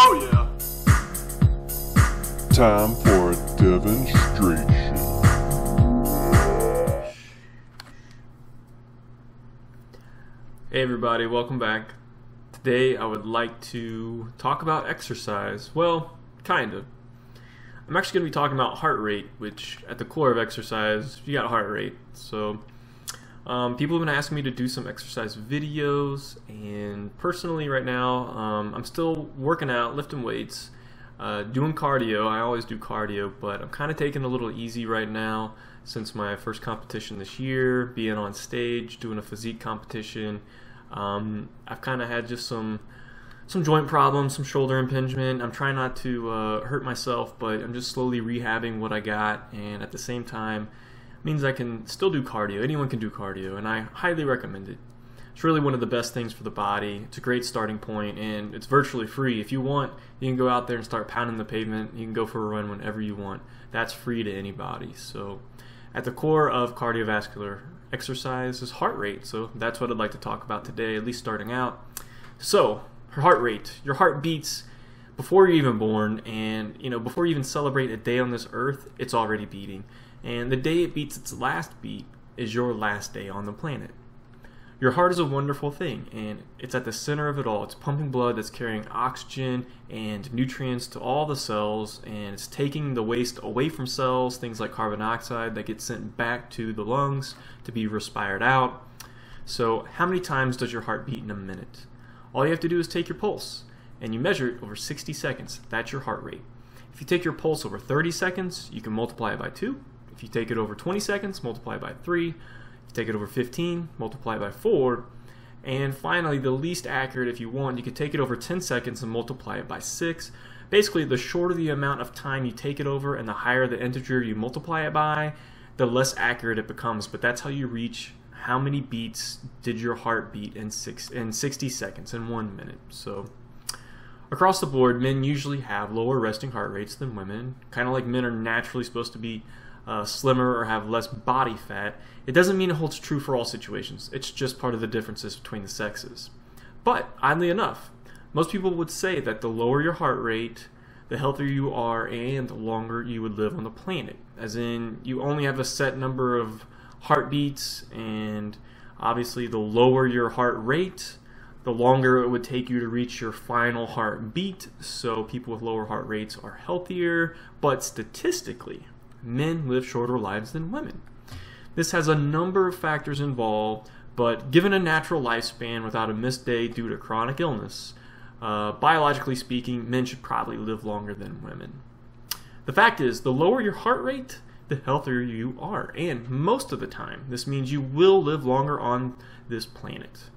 Oh yeah. Time for a demonstration. Hey everybody, welcome back. Today I would like to talk about exercise. Well, kind of. I'm actually going to be talking about heart rate, which at the core of exercise, you got heart rate. So, um, people have been asking me to do some exercise videos, and personally, right now, um, I'm still working out, lifting weights, uh, doing cardio. I always do cardio, but I'm kind of taking it a little easy right now since my first competition this year, being on stage, doing a physique competition. Um, I've kind of had just some some joint problems, some shoulder impingement. I'm trying not to uh, hurt myself, but I'm just slowly rehabbing what I got, and at the same time, means I can still do cardio. Anyone can do cardio, and I highly recommend it. It's really one of the best things for the body. It's a great starting point, and it's virtually free. If you want, you can go out there and start pounding the pavement. You can go for a run whenever you want. That's free to anybody. So, at the core of cardiovascular exercise is heart rate. So, that's what I'd like to talk about today, at least starting out. So, heart rate, your heart beats before you're even born, and you know before you even celebrate a day on this earth, it's already beating. And the day it beats its last beat is your last day on the planet. Your heart is a wonderful thing, and it's at the center of it all. It's pumping blood that's carrying oxygen and nutrients to all the cells, and it's taking the waste away from cells, things like carbon dioxide that gets sent back to the lungs to be respired out. So, how many times does your heart beat in a minute? All you have to do is take your pulse, and you measure it over 60 seconds. That's your heart rate. If you take your pulse over 30 seconds, you can multiply it by 2. If you take it over 20 seconds, multiply by 3. If you take it over 15, multiply by 4. And finally, the least accurate, if you want, you could take it over 10 seconds and multiply it by 6. Basically, the shorter the amount of time you take it over and the higher the integer you multiply it by, the less accurate it becomes. But that's how you reach how many beats did your heart beat in six in 60 seconds in one minute. So across the board, men usually have lower resting heart rates than women. Kind of like men are naturally supposed to be uh, slimmer or have less body fat. It doesn't mean it holds true for all situations. It's just part of the differences between the sexes. But oddly enough, most people would say that the lower your heart rate, the healthier you are and the longer you would live on the planet. As in, you only have a set number of heartbeats, and obviously, the lower your heart rate, the longer it would take you to reach your final heartbeat. So, people with lower heart rates are healthier, but statistically, men live shorter lives than women. This has a number of factors involved, but given a natural lifespan without a missed day due to chronic illness, uh, biologically speaking, men should probably live longer than women. The fact is, the lower your heart rate, the healthier you are. And most of the time, this means you will live longer on this planet.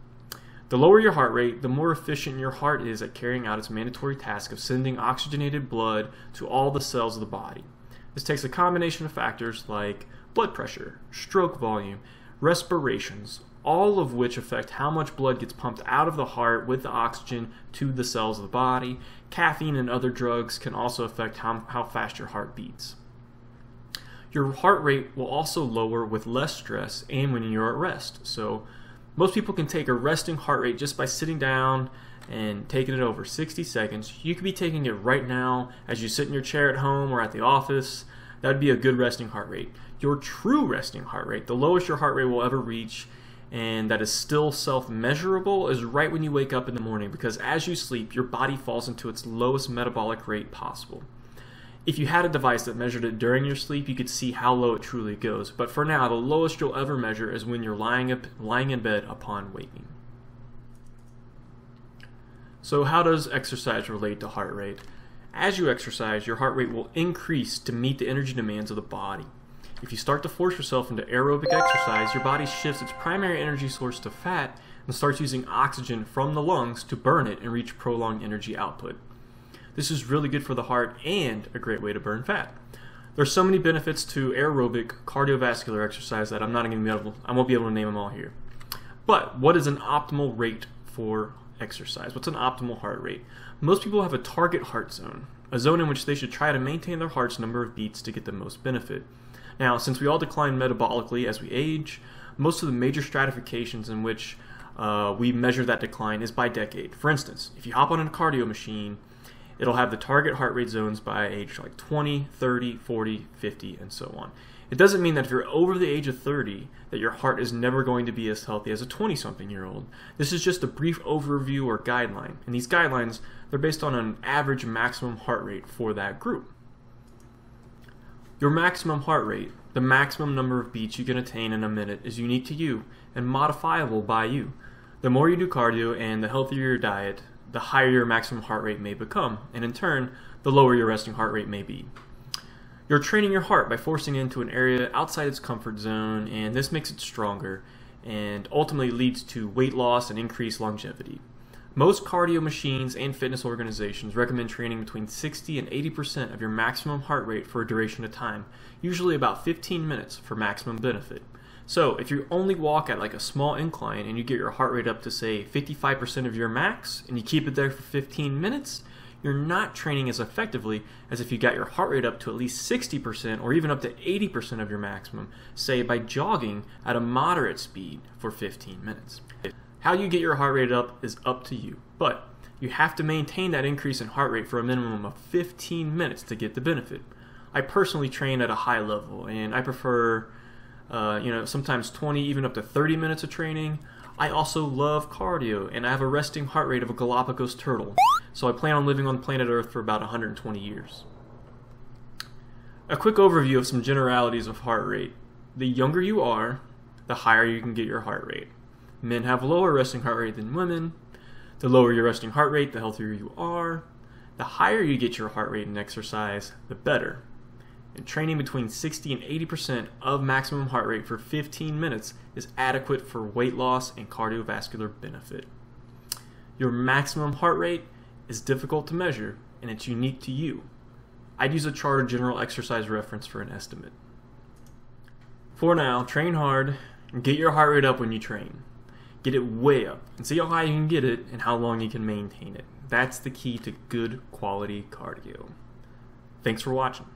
The lower your heart rate, the more efficient your heart is at carrying out its mandatory task of sending oxygenated blood to all the cells of the body. This takes a combination of factors like blood pressure, stroke volume, respirations, all of which affect how much blood gets pumped out of the heart with the oxygen to the cells of the body. Caffeine and other drugs can also affect how, how fast your heart beats. Your heart rate will also lower with less stress and when you're at rest. So, most people can take a resting heart rate just by sitting down and taking it over 60 seconds. You could be taking it right now as you sit in your chair at home or at the office. That would be a good resting heart rate. Your true resting heart rate, the lowest your heart rate will ever reach, and that is still self measurable, is right when you wake up in the morning because as you sleep, your body falls into its lowest metabolic rate possible. If you had a device that measured it during your sleep, you could see how low it truly goes. But for now, the lowest you'll ever measure is when you're lying, up, lying in bed upon waking. So, how does exercise relate to heart rate? As you exercise, your heart rate will increase to meet the energy demands of the body. If you start to force yourself into aerobic exercise, your body shifts its primary energy source to fat and starts using oxygen from the lungs to burn it and reach prolonged energy output. This is really good for the heart and a great way to burn fat. There's so many benefits to aerobic cardiovascular exercise that I'm not going to be able I won't be able to name them all here. But what is an optimal rate for exercise? What's an optimal heart rate? Most people have a target heart zone, a zone in which they should try to maintain their heart's number of beats to get the most benefit. Now, since we all decline metabolically as we age, most of the major stratifications in which uh, we measure that decline is by decade. For instance, if you hop on a cardio machine, It'll have the target heart rate zones by age like 20, 30, 40, 50, and so on. It doesn't mean that if you're over the age of 30 that your heart is never going to be as healthy as a 20 something year old. This is just a brief overview or guideline. And these guidelines, they're based on an average maximum heart rate for that group. Your maximum heart rate, the maximum number of beats you can attain in a minute, is unique to you and modifiable by you. The more you do cardio and the healthier your diet, the higher your maximum heart rate may become, and in turn, the lower your resting heart rate may be. You're training your heart by forcing it into an area outside its comfort zone, and this makes it stronger and ultimately leads to weight loss and increased longevity. Most cardio machines and fitness organizations recommend training between 60 and 80% of your maximum heart rate for a duration of time, usually about 15 minutes for maximum benefit. So, if you only walk at like a small incline and you get your heart rate up to say 55% of your max and you keep it there for 15 minutes, you're not training as effectively as if you got your heart rate up to at least 60% or even up to 80% of your maximum, say by jogging at a moderate speed for 15 minutes. How you get your heart rate up is up to you, but you have to maintain that increase in heart rate for a minimum of 15 minutes to get the benefit. I personally train at a high level and I prefer uh, you know, sometimes 20, even up to 30 minutes of training. I also love cardio, and I have a resting heart rate of a Galapagos turtle, so I plan on living on planet Earth for about 120 years. A quick overview of some generalities of heart rate. The younger you are, the higher you can get your heart rate. Men have lower resting heart rate than women. The lower your resting heart rate, the healthier you are. The higher you get your heart rate in exercise, the better and training between 60 and 80% of maximum heart rate for 15 minutes is adequate for weight loss and cardiovascular benefit. Your maximum heart rate is difficult to measure and it's unique to you. I'd use a chart or general exercise reference for an estimate. For now, train hard and get your heart rate up when you train. Get it way up and see how high you can get it and how long you can maintain it. That's the key to good quality cardio. Thanks for watching.